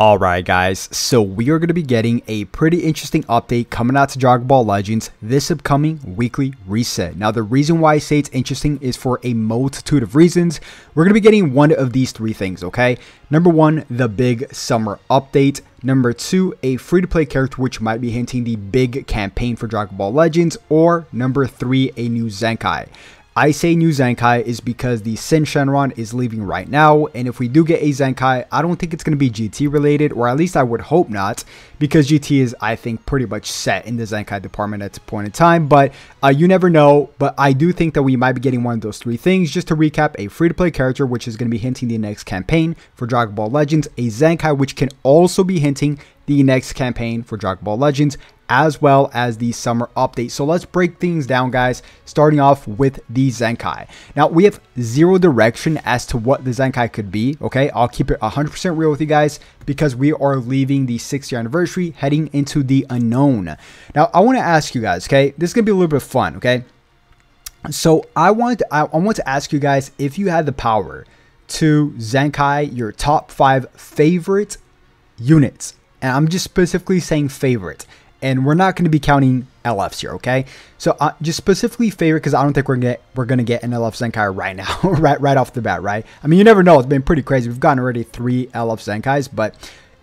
Alright guys, so we are going to be getting a pretty interesting update coming out to Dragon Ball Legends this upcoming weekly reset. Now the reason why I say it's interesting is for a multitude of reasons. We're going to be getting one of these three things, okay? Number one, the big summer update. Number two, a free-to-play character which might be hinting the big campaign for Dragon Ball Legends. Or number three, a new Zenkai. I say new Zenkai is because the Syn Shenron is leaving right now, and if we do get a Zenkai, I don't think it's going to be GT related, or at least I would hope not, because GT is, I think, pretty much set in the Zenkai department at this point in time, but uh, you never know, but I do think that we might be getting one of those three things. Just to recap, a free-to-play character, which is going to be hinting the next campaign for Dragon Ball Legends, a Zenkai, which can also be hinting the next campaign for Dragon Ball Legends, as well as the summer update. So let's break things down, guys, starting off with the Zenkai. Now, we have zero direction as to what the Zenkai could be, okay? I'll keep it 100% real with you guys because we are leaving the 6th year anniversary, heading into the unknown. Now, I want to ask you guys, okay? This is going to be a little bit fun, okay? So I wanted to, I, I want to ask you guys if you had the power to Zenkai your top five favorite units. And I'm just specifically saying favorite and we're not going to be counting LFs here, okay? So uh, just specifically favorite because I don't think we're gonna get we're gonna get an LF Zenkai right now, right right off the bat, right? I mean, you never know. It's been pretty crazy. We've gotten already three LF Zenkais, but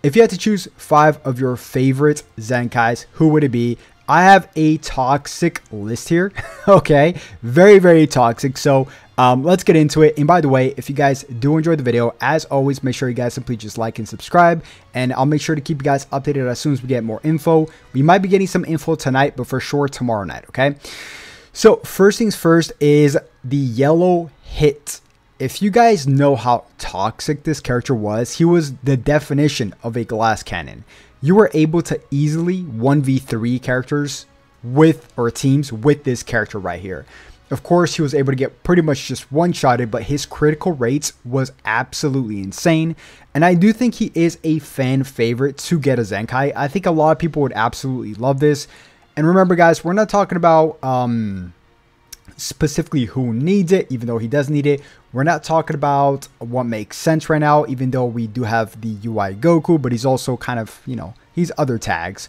if you had to choose five of your favorite Zenkais, who would it be? I have a toxic list here. okay, very very toxic. So um, let's get into it. And by the way, if you guys do enjoy the video, as always, make sure you guys simply just like and subscribe. And I'll make sure to keep you guys updated as soon as we get more info. We might be getting some info tonight, but for sure tomorrow night, okay? So first things first is the yellow hit. If you guys know how toxic this character was, he was the definition of a glass cannon. You were able to easily 1v3 characters with or teams with this character right here. Of course, he was able to get pretty much just one-shotted, but his critical rates was absolutely insane. And I do think he is a fan favorite to get a Zenkai. I think a lot of people would absolutely love this. And remember, guys, we're not talking about um, specifically who needs it, even though he does need it. We're not talking about what makes sense right now, even though we do have the UI Goku, but he's also kind of, you know, he's other tags.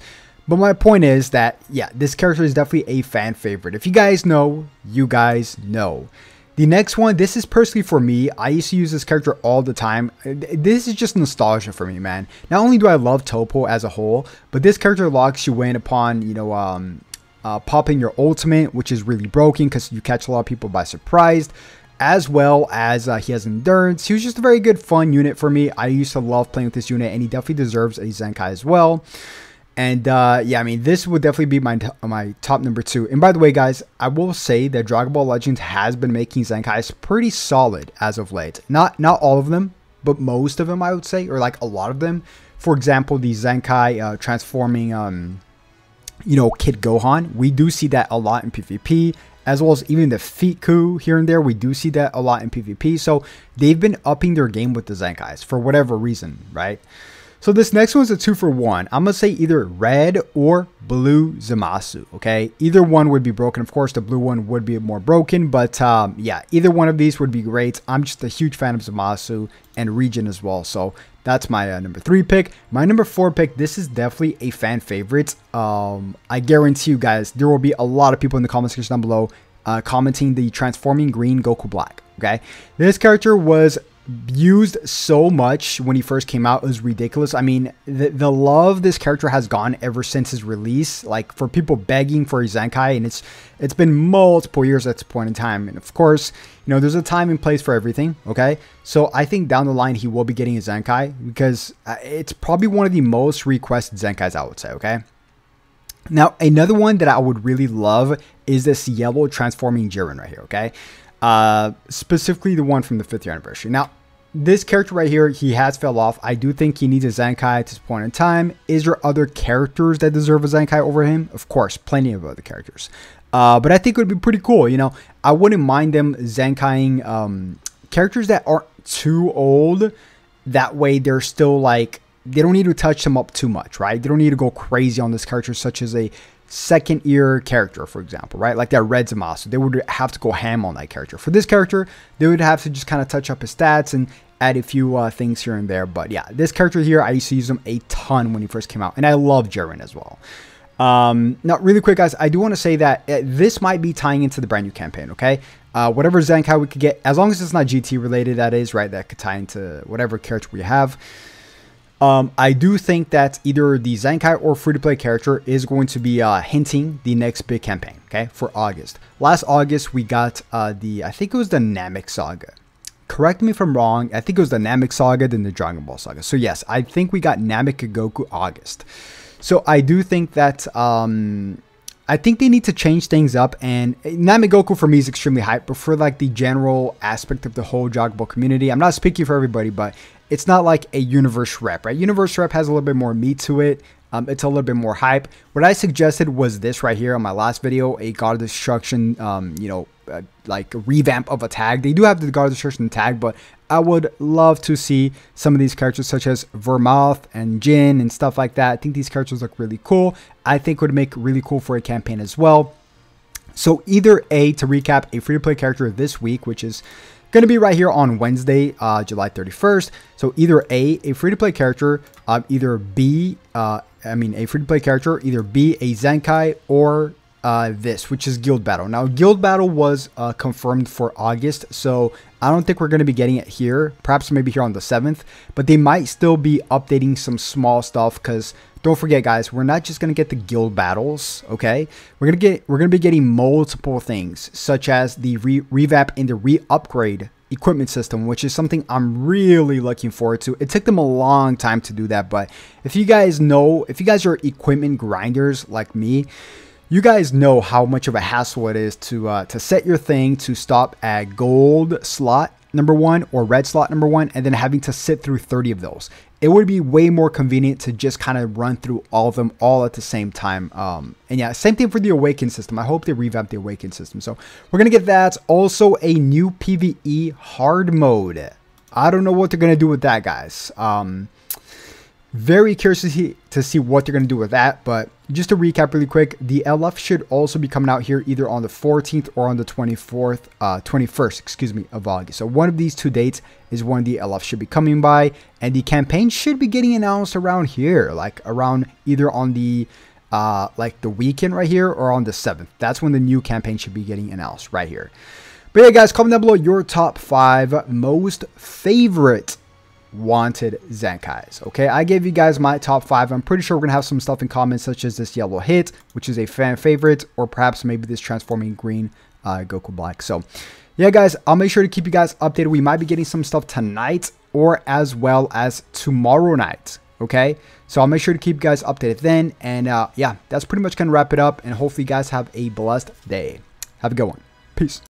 But my point is that, yeah, this character is definitely a fan favorite. If you guys know, you guys know. The next one, this is personally for me. I used to use this character all the time. This is just nostalgia for me, man. Not only do I love Toppo as a whole, but this character locks you in upon, you know, um, uh, popping your ultimate, which is really broken because you catch a lot of people by surprise as well as uh, he has endurance. He was just a very good fun unit for me. I used to love playing with this unit and he definitely deserves a Zenkai as well. And uh, yeah, I mean, this would definitely be my my top number two. And by the way, guys, I will say that Dragon Ball Legends has been making Zenkais pretty solid as of late. Not not all of them, but most of them, I would say, or like a lot of them. For example, the Zenkai uh, transforming, um, you know, Kid Gohan. We do see that a lot in PvP, as well as even the Feet Coup here and there. We do see that a lot in PvP. So they've been upping their game with the Zenkais for whatever reason, right? So this next one's a two for one. I'm to say either red or blue Zamasu, okay? Either one would be broken. Of course, the blue one would be more broken, but um, yeah, either one of these would be great. I'm just a huge fan of Zamasu and Region as well, so that's my uh, number three pick. My number four pick, this is definitely a fan favorite. Um, I guarantee you guys, there will be a lot of people in the comment section down below uh, commenting the transforming green Goku Black, okay? This character was used so much when he first came out was ridiculous. I mean, the, the love this character has gone ever since his release, like for people begging for a Zenkai, and it's it's been multiple years at this point in time. And of course, you know, there's a time and place for everything, okay? So I think down the line he will be getting a Zenkai because uh, it's probably one of the most requested Zenkais, I would say, okay? Now, another one that I would really love is this yellow transforming Jiren right here, okay? Uh, specifically the one from the fifth year anniversary. Now, this character right here, he has fell off. I do think he needs a Zenkai at this point in time. Is there other characters that deserve a Zenkai over him? Of course, plenty of other characters. Uh, but I think it would be pretty cool. You know, I wouldn't mind them Zenkaiing um, characters that aren't too old. That way, they're still like they don't need to touch them up too much, right? They don't need to go crazy on this character, such as a second year character, for example, right? Like that Red Zamasu, they would have to go ham on that character. For this character, they would have to just kind of touch up his stats and add a few uh, things here and there. But yeah, this character here, I used to use him a ton when he first came out. And I love Jiren as well. Um, now, really quick, guys, I do want to say that uh, this might be tying into the brand new campaign, okay? Uh, whatever Zenkai we could get, as long as it's not GT related, that is, right? That could tie into whatever character we have. Um, I do think that either the Zenkai or free-to-play character is going to be uh, hinting the next big campaign, okay, for August. Last August, we got uh, the, I think it was the Namek Saga. Correct me if I'm wrong, I think it was the Namek Saga, then the Dragon Ball Saga. So yes, I think we got Namek Goku August. So I do think that, um, I think they need to change things up, and Namek Goku for me is extremely hype, but for like the general aspect of the whole Dragon Ball community, I'm not speaking for everybody, but it's not like a universe rep, right? Universe rep has a little bit more meat to it. Um, it's a little bit more hype. What I suggested was this right here on my last video, a God of Destruction, um, you know, uh, like a revamp of a tag. They do have the God of Destruction tag, but I would love to see some of these characters such as Vermouth and Jin and stuff like that. I think these characters look really cool. I think would make really cool for a campaign as well. So either A, to recap, a free-to-play character this week, which is going to be right here on Wednesday, uh, July 31st. So either A, a free-to-play character, uh, either B, uh, I mean a free-to-play character, either B, a Zenkai, or uh, this, which is Guild Battle. Now, Guild Battle was uh, confirmed for August, so I don't think we're going to be getting it here. Perhaps maybe here on the 7th, but they might still be updating some small stuff because don't forget, guys, we're not just going to get the Guild Battles, okay? We're going to get we're going to be getting multiple things, such as the re revamp and the re-upgrade equipment system, which is something I'm really looking forward to. It took them a long time to do that, but if you guys know, if you guys are equipment grinders like me, you guys know how much of a hassle it is to uh, to set your thing to stop at gold slot number one or red slot number one, and then having to sit through 30 of those. It would be way more convenient to just kind of run through all of them all at the same time. Um, and yeah, same thing for the Awaken system. I hope they revamp the Awaken system. So we're going to get that. Also, a new PvE hard mode. I don't know what they're going to do with that, guys. Um, very curious to see, to see what they're going to do with that. But just to recap really quick, the LF should also be coming out here either on the 14th or on the 24th, uh, 21st, excuse me, of August. So one of these two dates is when the LF should be coming by. And the campaign should be getting announced around here, like around either on the uh, like the weekend right here or on the 7th. That's when the new campaign should be getting announced right here. But yeah, guys, comment down below your top five most favorite wanted Zenkais. Okay, I gave you guys my top five. I'm pretty sure we're gonna have some stuff in common, such as this yellow hit, which is a fan favorite, or perhaps maybe this transforming green uh, Goku Black. So, yeah, guys, I'll make sure to keep you guys updated. We might be getting some stuff tonight or as well as tomorrow night. Okay, so I'll make sure to keep you guys updated then. And uh, yeah, that's pretty much gonna wrap it up. And hopefully, you guys have a blessed day. Have a good one. Peace.